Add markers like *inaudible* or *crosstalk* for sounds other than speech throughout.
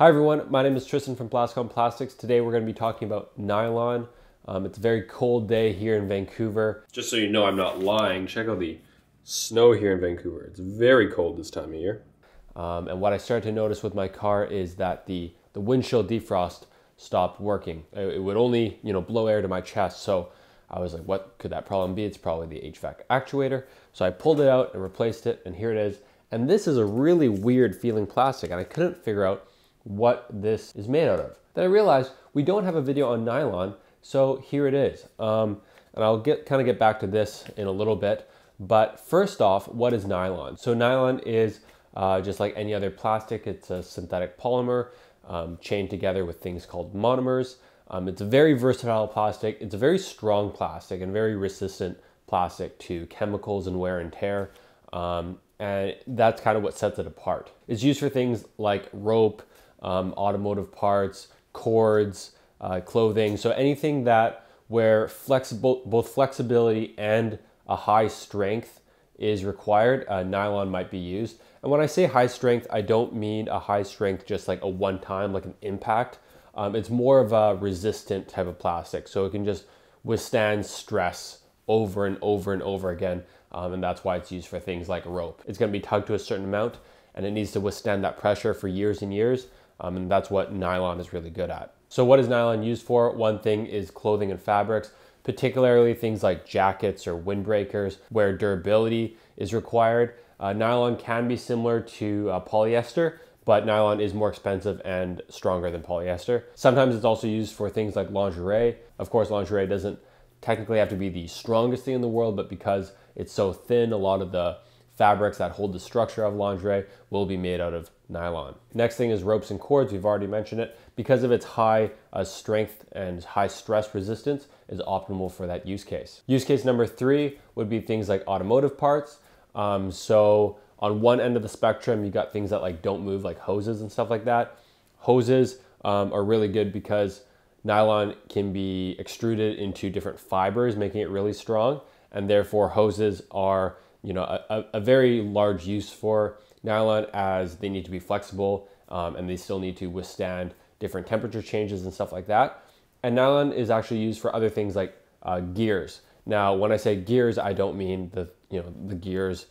Hi everyone, my name is Tristan from Plascon Plastics. Today we're going to be talking about nylon. Um, it's a very cold day here in Vancouver. Just so you know I'm not lying, check out the snow here in Vancouver. It's very cold this time of year. Um, and what I started to notice with my car is that the, the windshield defrost stopped working. It would only you know blow air to my chest. So I was like, what could that problem be? It's probably the HVAC actuator. So I pulled it out and replaced it, and here it is. And this is a really weird feeling plastic, and I couldn't figure out what this is made out of. Then I realized we don't have a video on nylon, so here it is. Um, and I'll get kind of get back to this in a little bit. But first off, what is nylon? So nylon is uh, just like any other plastic, it's a synthetic polymer um, chained together with things called monomers. Um, it's a very versatile plastic. It's a very strong plastic and very resistant plastic to chemicals and wear and tear. Um, and that's kind of what sets it apart. It's used for things like rope, um, automotive parts, cords, uh, clothing. So anything that where flexible, both flexibility and a high strength is required, uh, nylon might be used. And when I say high strength, I don't mean a high strength just like a one time, like an impact. Um, it's more of a resistant type of plastic. So it can just withstand stress over and over and over again. Um, and that's why it's used for things like rope. It's gonna be tugged to a certain amount and it needs to withstand that pressure for years and years. Um, and that's what nylon is really good at. So what is nylon used for? One thing is clothing and fabrics, particularly things like jackets or windbreakers where durability is required. Uh, nylon can be similar to uh, polyester, but nylon is more expensive and stronger than polyester. Sometimes it's also used for things like lingerie. Of course, lingerie doesn't technically have to be the strongest thing in the world, but because it's so thin, a lot of the fabrics that hold the structure of lingerie will be made out of nylon. Next thing is ropes and cords. We've already mentioned it. Because of its high uh, strength and high stress resistance is optimal for that use case. Use case number three would be things like automotive parts. Um, so on one end of the spectrum, you got things that like don't move like hoses and stuff like that. Hoses um, are really good because nylon can be extruded into different fibers, making it really strong. And therefore hoses are you know, a, a very large use for nylon as they need to be flexible um, and they still need to withstand different temperature changes and stuff like that. And nylon is actually used for other things like uh, gears. Now, when I say gears, I don't mean the you know the gears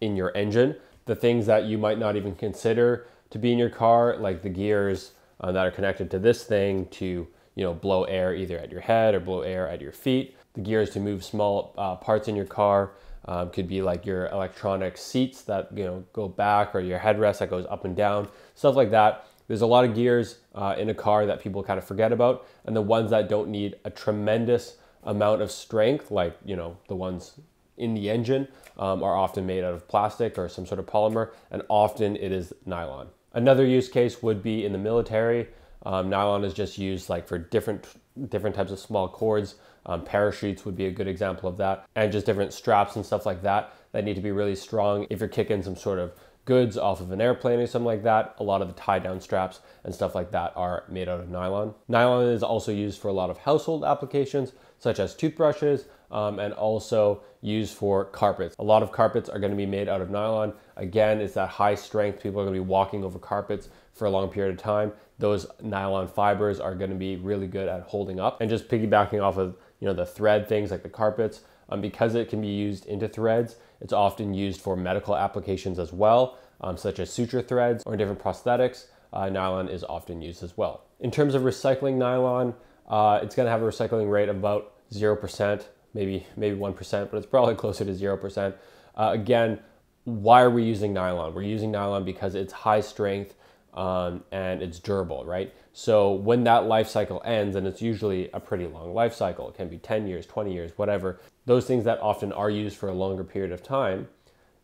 in your engine, the things that you might not even consider to be in your car, like the gears uh, that are connected to this thing to you know blow air either at your head or blow air at your feet. The gears to move small uh, parts in your car, um, could be like your electronic seats that you know go back or your headrest that goes up and down, stuff like that. There's a lot of gears uh, in a car that people kind of forget about, and the ones that don't need a tremendous amount of strength, like you know the ones in the engine, um, are often made out of plastic or some sort of polymer, and often it is nylon. Another use case would be in the military. Um, nylon is just used like for different different types of small cords um, parachutes would be a good example of that, and just different straps and stuff like that that need to be really strong. If you're kicking some sort of goods off of an airplane or something like that, a lot of the tie down straps and stuff like that are made out of nylon. Nylon is also used for a lot of household applications, such as toothbrushes, um, and also used for carpets. A lot of carpets are gonna be made out of nylon. Again, it's that high strength. People are gonna be walking over carpets for a long period of time. Those nylon fibers are gonna be really good at holding up. And just piggybacking off of you know, the thread things like the carpets. Um, because it can be used into threads, it's often used for medical applications as well, um, such as suture threads or different prosthetics. Uh, nylon is often used as well. In terms of recycling nylon, uh, it's going to have a recycling rate of about 0%, maybe, maybe 1%, but it's probably *laughs* closer to 0%. Uh, again, why are we using nylon? We're using nylon because it's high strength, um, and it's durable, right? So when that life cycle ends, and it's usually a pretty long life cycle, it can be 10 years, 20 years, whatever, those things that often are used for a longer period of time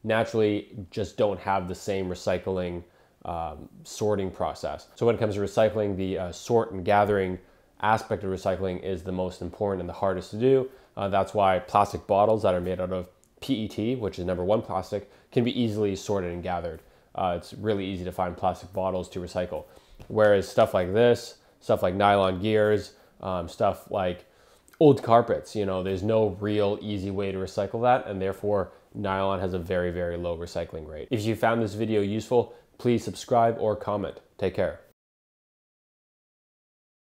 naturally just don't have the same recycling um, sorting process. So when it comes to recycling, the uh, sort and gathering aspect of recycling is the most important and the hardest to do. Uh, that's why plastic bottles that are made out of PET, which is number one plastic, can be easily sorted and gathered uh, it's really easy to find plastic bottles to recycle. Whereas stuff like this, stuff like nylon gears, um, stuff like old carpets, you know, there's no real easy way to recycle that, and therefore nylon has a very, very low recycling rate. If you found this video useful, please subscribe or comment. Take care.